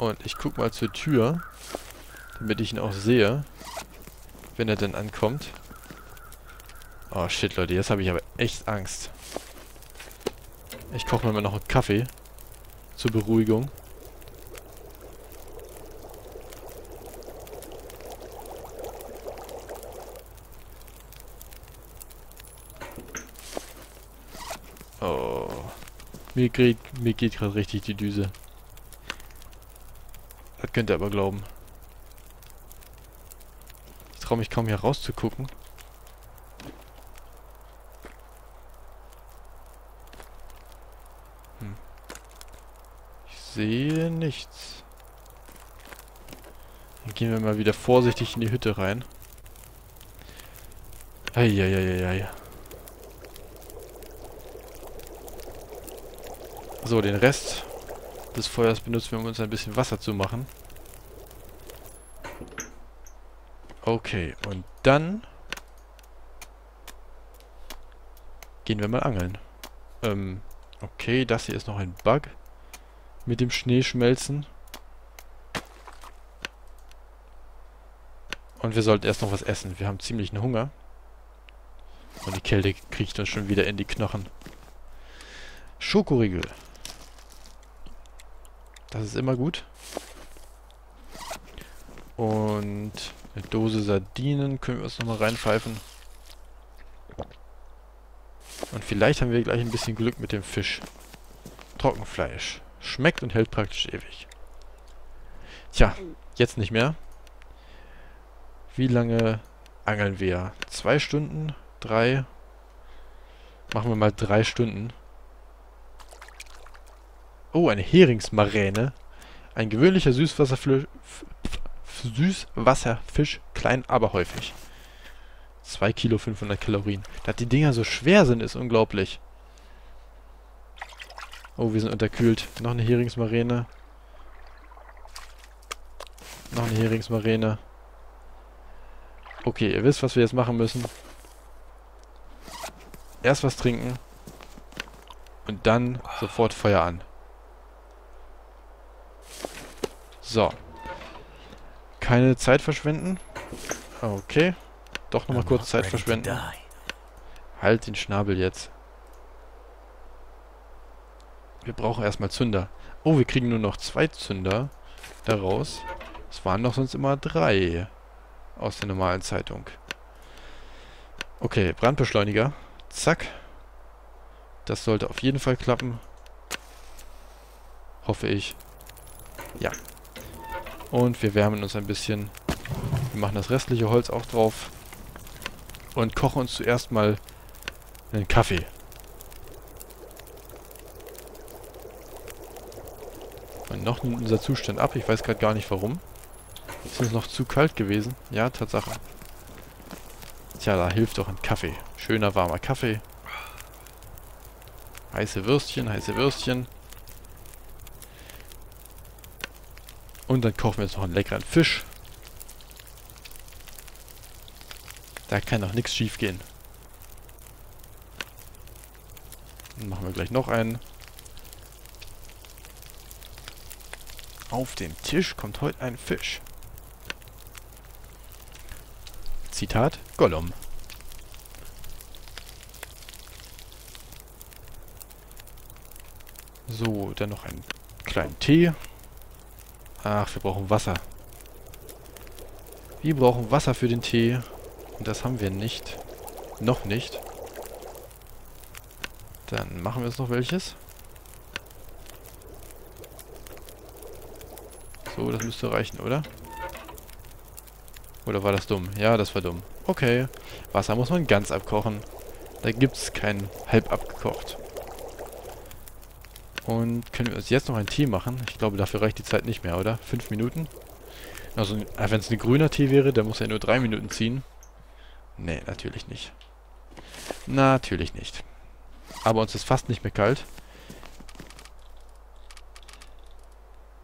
Und ich guck mal zur Tür, damit ich ihn auch sehe, wenn er denn ankommt. Oh shit, Leute, jetzt habe ich aber echt Angst. Ich koche mir mal noch einen Kaffee zur Beruhigung. Oh. Mir geht, mir geht gerade richtig die Düse. Das könnt ihr aber glauben. Ich traue mich kaum hier rauszugucken. Hm. Ich sehe nichts. Dann gehen wir mal wieder vorsichtig in die Hütte rein. Eieieiei. So, den Rest des Feuers benutzen wir, um uns ein bisschen Wasser zu machen. Okay, und dann gehen wir mal angeln. Ähm, okay, das hier ist noch ein Bug mit dem Schneeschmelzen. Und wir sollten erst noch was essen. Wir haben ziemlichen Hunger. Und die Kälte kriegt uns schon wieder in die Knochen. Schokoriegel. Das ist immer gut. Und eine Dose Sardinen können wir uns nochmal reinpfeifen. Und vielleicht haben wir gleich ein bisschen Glück mit dem Fisch. Trockenfleisch. Schmeckt und hält praktisch ewig. Tja, jetzt nicht mehr. Wie lange angeln wir? Zwei Stunden? Drei? Machen wir mal drei Stunden. Oh, eine Heringsmaräne. Ein gewöhnlicher Süßwasserfisch, Süßwasserfisch, klein, aber häufig. 2 Kilo 500 Kalorien. Dass die Dinger so schwer sind, ist unglaublich. Oh, wir sind unterkühlt. Noch eine Heringsmaräne. Noch eine Heringsmaräne. Okay, ihr wisst, was wir jetzt machen müssen. Erst was trinken. Und dann sofort Feuer an. So. Keine Zeit verschwenden. Okay. Doch nochmal kurz Zeit verschwenden. Halt den Schnabel jetzt. Wir brauchen erstmal Zünder. Oh, wir kriegen nur noch zwei Zünder daraus. Es waren doch sonst immer drei aus der normalen Zeitung. Okay, Brandbeschleuniger. Zack. Das sollte auf jeden Fall klappen. Hoffe ich. Ja, und wir wärmen uns ein bisschen. Wir machen das restliche Holz auch drauf. Und kochen uns zuerst mal einen Kaffee. Und noch nimmt unser Zustand ab. Ich weiß gerade gar nicht warum. Ist es noch zu kalt gewesen? Ja, Tatsache. Tja, da hilft doch ein Kaffee. Schöner, warmer Kaffee. Heiße Würstchen, heiße Würstchen. Und dann kochen wir jetzt noch einen leckeren Fisch. Da kann doch nichts schief gehen. Dann machen wir gleich noch einen. Auf dem Tisch kommt heute ein Fisch. Zitat Gollum. So, dann noch einen kleinen Tee. Ach, wir brauchen Wasser. Wir brauchen Wasser für den Tee. Und das haben wir nicht. Noch nicht. Dann machen wir jetzt noch welches. So, das müsste reichen, oder? Oder war das dumm? Ja, das war dumm. Okay. Wasser muss man ganz abkochen. Da gibt es kein halb abgekocht. Und können wir uns jetzt noch einen Tee machen? Ich glaube, dafür reicht die Zeit nicht mehr, oder? Fünf Minuten? Also, äh, wenn es ein grüner Tee wäre, der muss ja nur drei Minuten ziehen. Nee, natürlich nicht. Natürlich nicht. Aber uns ist fast nicht mehr kalt.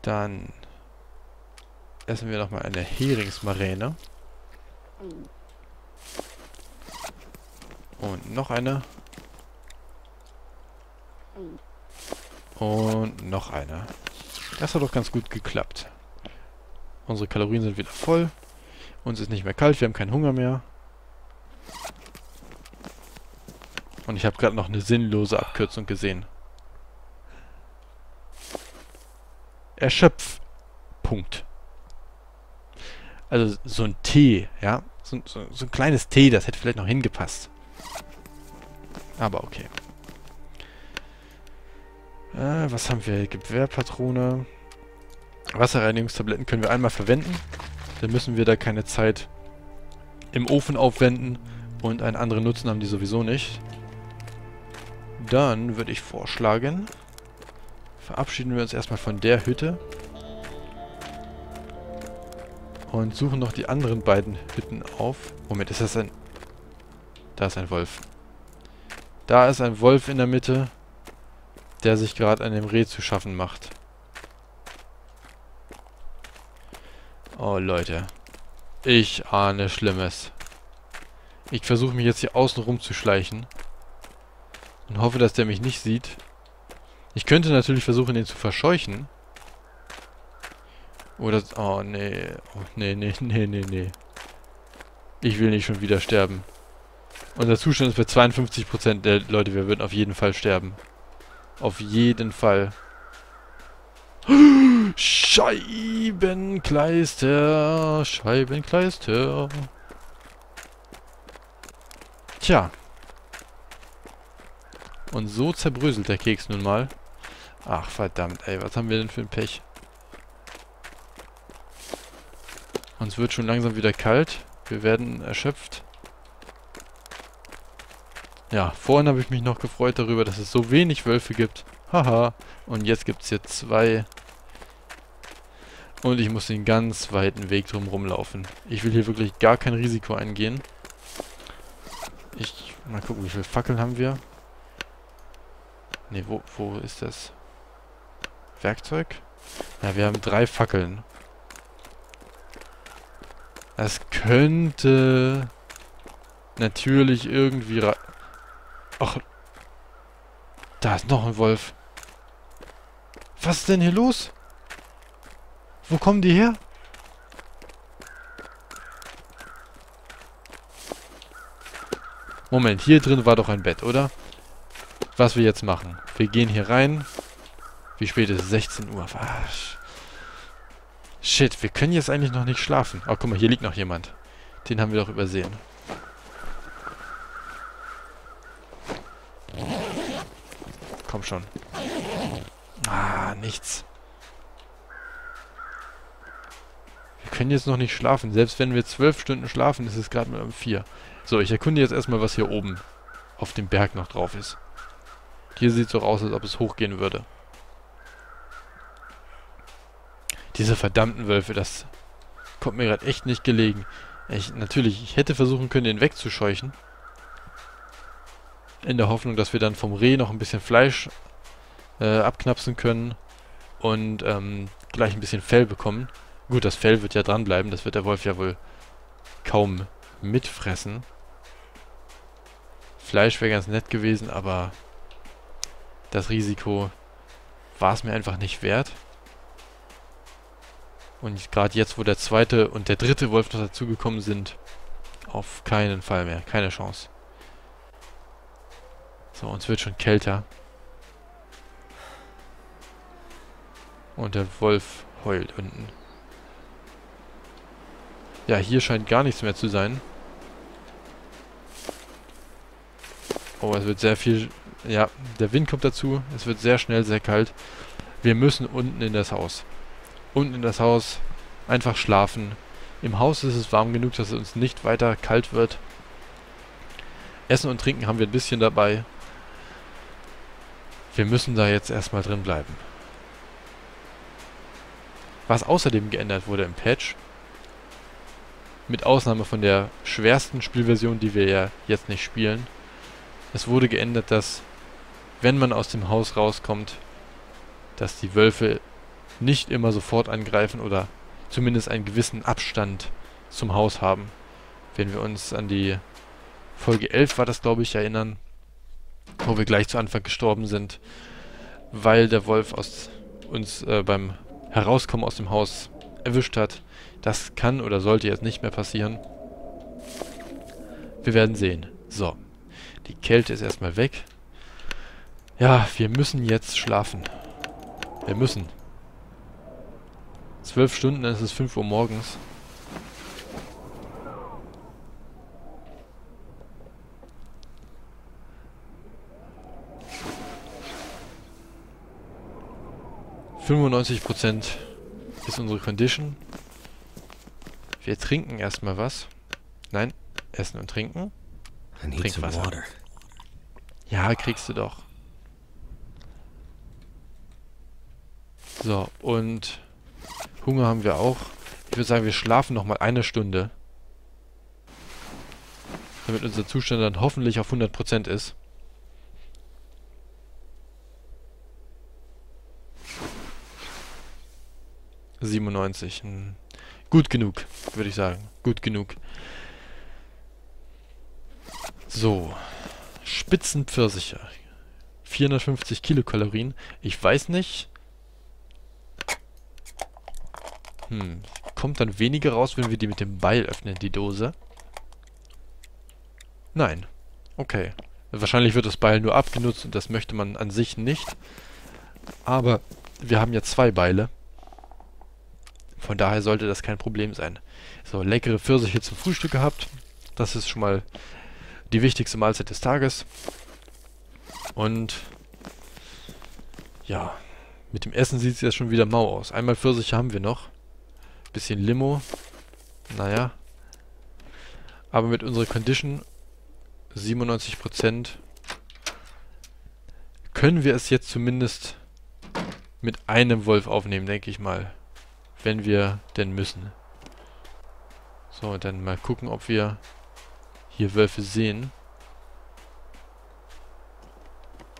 Dann essen wir nochmal eine Heringsmaräne. Und noch eine. Und noch eine. Das hat doch ganz gut geklappt. Unsere Kalorien sind wieder voll. Uns ist nicht mehr kalt, wir haben keinen Hunger mehr. Und ich habe gerade noch eine sinnlose Abkürzung gesehen. Erschöpf. Punkt. Also so ein T, ja. So, so, so ein kleines T, das hätte vielleicht noch hingepasst. Aber okay. Äh, was haben wir? Gewehrpatrone. Wasserreinigungstabletten können wir einmal verwenden. Dann müssen wir da keine Zeit im Ofen aufwenden und einen anderen Nutzen haben die sowieso nicht. Dann würde ich vorschlagen, verabschieden wir uns erstmal von der Hütte und suchen noch die anderen beiden Hütten auf. Moment, ist das ein... Da ist ein Wolf. Da ist ein Wolf in der Mitte, der sich gerade an dem Reh zu schaffen macht. Oh, Leute. Ich ahne Schlimmes. Ich versuche mich jetzt hier außen rum zu schleichen. Und hoffe, dass der mich nicht sieht. Ich könnte natürlich versuchen, ihn zu verscheuchen. Oder... Oh, nee. Oh, nee, nee, nee, nee, nee. Ich will nicht schon wieder sterben. Unser Zustand ist bei 52% der Leute. Wir würden auf jeden Fall sterben. Auf jeden Fall. Scheibenkleister, Scheibenkleister. Tja. Und so zerbröselt der Keks nun mal. Ach, verdammt, ey, was haben wir denn für ein Pech? Uns wird schon langsam wieder kalt. Wir werden erschöpft. Ja, vorhin habe ich mich noch gefreut darüber, dass es so wenig Wölfe gibt. Haha. Und jetzt gibt es hier zwei. Und ich muss den ganz weiten Weg drum rumlaufen. Ich will hier wirklich gar kein Risiko eingehen. Ich, mal gucken, wie viele Fackeln haben wir. Ne, wo, wo ist das? Werkzeug? Ja, wir haben drei Fackeln. Das könnte natürlich irgendwie Ach. Da ist noch ein Wolf. Was ist denn hier los? Wo kommen die her? Moment, hier drin war doch ein Bett, oder? Was wir jetzt machen. Wir gehen hier rein. Wie spät ist es? 16 Uhr. Was? Shit, wir können jetzt eigentlich noch nicht schlafen. Oh, guck mal, hier liegt noch jemand. Den haben wir doch übersehen. Komm schon. Ah, nichts. Wir können jetzt noch nicht schlafen. Selbst wenn wir zwölf Stunden schlafen, ist es gerade mal um vier. So, ich erkunde jetzt erstmal, was hier oben auf dem Berg noch drauf ist. Hier sieht es doch aus, als ob es hochgehen würde. Diese verdammten Wölfe, das kommt mir gerade echt nicht gelegen. Ich, natürlich, ich hätte versuchen können, den wegzuscheuchen in der Hoffnung, dass wir dann vom Reh noch ein bisschen Fleisch äh, abknapsen können und ähm, gleich ein bisschen Fell bekommen. Gut, das Fell wird ja dranbleiben, das wird der Wolf ja wohl kaum mitfressen. Fleisch wäre ganz nett gewesen, aber das Risiko war es mir einfach nicht wert. Und gerade jetzt, wo der zweite und der dritte Wolf noch dazugekommen sind, auf keinen Fall mehr, keine Chance. So, uns wird schon kälter. Und der Wolf heult unten. Ja, hier scheint gar nichts mehr zu sein. Oh, es wird sehr viel... Ja, der Wind kommt dazu. Es wird sehr schnell sehr kalt. Wir müssen unten in das Haus. Unten in das Haus. Einfach schlafen. Im Haus ist es warm genug, dass es uns nicht weiter kalt wird. Essen und Trinken haben wir ein bisschen dabei. Wir müssen da jetzt erstmal drin bleiben. Was außerdem geändert wurde im Patch, mit Ausnahme von der schwersten Spielversion, die wir ja jetzt nicht spielen, es wurde geändert, dass wenn man aus dem Haus rauskommt, dass die Wölfe nicht immer sofort angreifen oder zumindest einen gewissen Abstand zum Haus haben. Wenn wir uns an die Folge 11 war das, glaube ich, erinnern, wo wir gleich zu Anfang gestorben sind, weil der Wolf aus uns äh, beim Herauskommen aus dem Haus erwischt hat. Das kann oder sollte jetzt nicht mehr passieren. Wir werden sehen. So. Die Kälte ist erstmal weg. Ja, wir müssen jetzt schlafen. Wir müssen. Zwölf Stunden, dann ist es 5 Uhr morgens. Fünfundneunzig Prozent ist unsere Condition. Wir trinken erstmal was. Nein, essen und trinken. Trink Wasser. Ja, kriegst du doch. So, und Hunger haben wir auch. Ich würde sagen, wir schlafen nochmal eine Stunde. Damit unser Zustand dann hoffentlich auf 100% ist. Siebenundneunzig. Hm. Gut genug, würde ich sagen. Gut genug. So. Spitzenpfirsiche. 450 Kilokalorien. Ich weiß nicht. Hm. Kommt dann weniger raus, wenn wir die mit dem Beil öffnen, die Dose? Nein. Okay. Wahrscheinlich wird das Beil nur abgenutzt und das möchte man an sich nicht. Aber wir haben ja zwei Beile. Von daher sollte das kein Problem sein. So, leckere Pfirsiche zum Frühstück gehabt. Das ist schon mal die wichtigste Mahlzeit des Tages. Und ja, mit dem Essen sieht es jetzt schon wieder mau aus. Einmal Pfirsiche haben wir noch. Bisschen Limo. Naja. Aber mit unserer Condition 97% können wir es jetzt zumindest mit einem Wolf aufnehmen, denke ich mal. Wenn wir denn müssen. So, dann mal gucken, ob wir hier Wölfe sehen.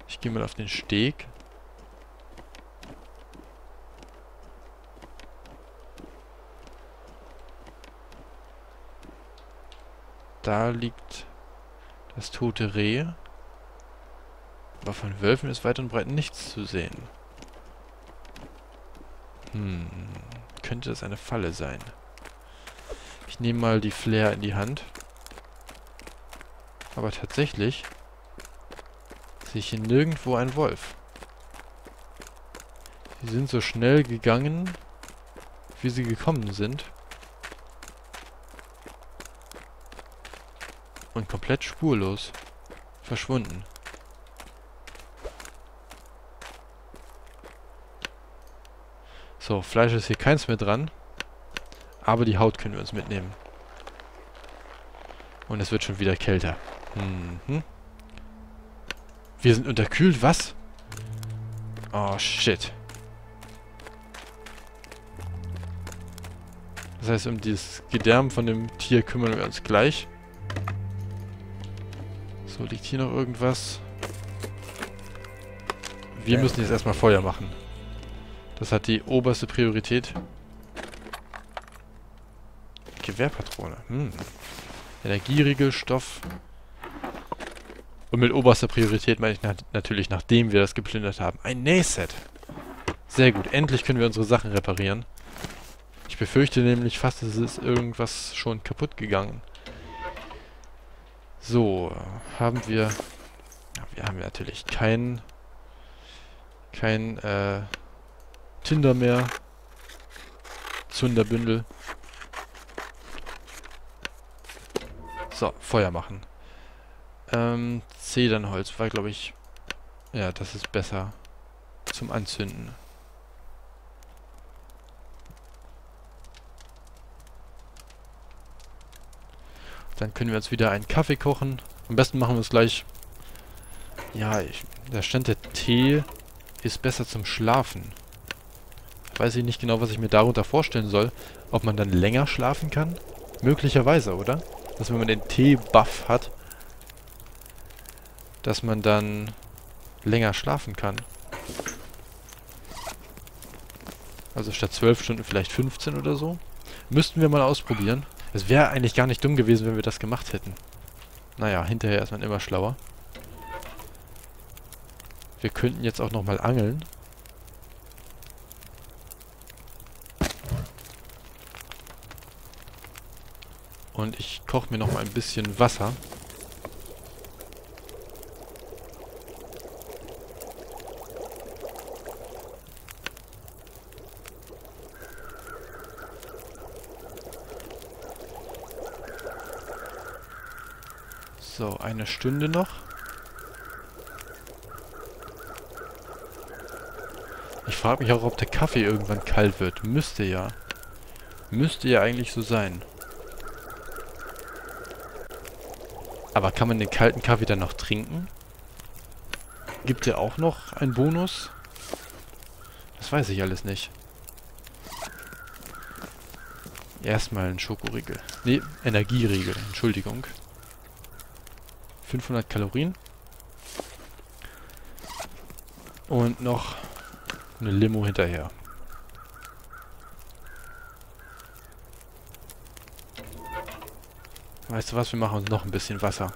Ich gehe mal auf den Steg. Da liegt das tote Reh. Aber von Wölfen ist weit und breit nichts zu sehen. Hm, könnte das eine Falle sein. Ich nehme mal die Flair in die Hand. Aber tatsächlich sehe ich hier nirgendwo einen Wolf. Sie sind so schnell gegangen, wie sie gekommen sind. Und komplett spurlos. Verschwunden. So, Fleisch ist hier keins mehr dran. Aber die Haut können wir uns mitnehmen. Und es wird schon wieder kälter. Mhm. Wir sind unterkühlt, was? Oh, shit. Das heißt, um dieses Gedärm von dem Tier kümmern wir uns gleich. So, liegt hier noch irgendwas? Wir müssen jetzt erstmal Feuer machen. Das hat die oberste Priorität. Gewehrpatrone. Hm. Energieriegel, Stoff. Und mit oberster Priorität meine ich na natürlich, nachdem wir das geplündert haben. Ein Nähset. Sehr gut. Endlich können wir unsere Sachen reparieren. Ich befürchte nämlich fast, es ist irgendwas schon kaputt gegangen. So, haben wir... Ja, wir haben natürlich kein... Kein, äh... Tinder mehr. Zunderbündel. So, Feuer machen. Ähm, Zedernholz war, glaube ich... Ja, das ist besser zum Anzünden. Dann können wir uns wieder einen Kaffee kochen. Am besten machen wir es gleich... Ja, ich, da stand der Tee ist besser zum Schlafen. Weiß ich nicht genau, was ich mir darunter vorstellen soll. Ob man dann länger schlafen kann? Möglicherweise, oder? Dass wenn man den Tee-Buff hat, dass man dann länger schlafen kann. Also statt 12 Stunden vielleicht 15 oder so. Müssten wir mal ausprobieren. Es wäre eigentlich gar nicht dumm gewesen, wenn wir das gemacht hätten. Naja, hinterher ist man immer schlauer. Wir könnten jetzt auch nochmal angeln. Und ich koche mir noch mal ein bisschen Wasser. So, eine Stunde noch. Ich frage mich auch, ob der Kaffee irgendwann kalt wird. Müsste ja. Müsste ja eigentlich so sein. Aber kann man den kalten Kaffee dann noch trinken? Gibt der auch noch einen Bonus? Das weiß ich alles nicht. Erstmal ein Schokoriegel. Ne, Energieriegel. Entschuldigung. 500 Kalorien. Und noch eine Limo hinterher. Weißt du was, wir machen uns noch ein bisschen Wasser.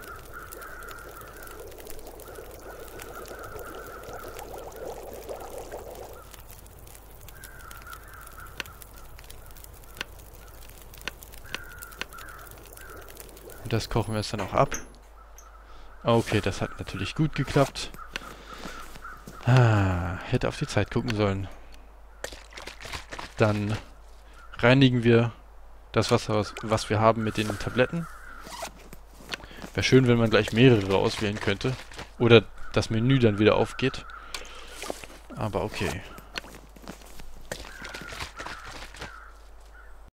Und das kochen wir jetzt dann auch ab. Okay, das hat natürlich gut geklappt. Ah, hätte auf die Zeit gucken sollen. Dann reinigen wir das Wasser, was wir haben mit den Tabletten. Wäre schön, wenn man gleich mehrere auswählen könnte. Oder das Menü dann wieder aufgeht. Aber okay.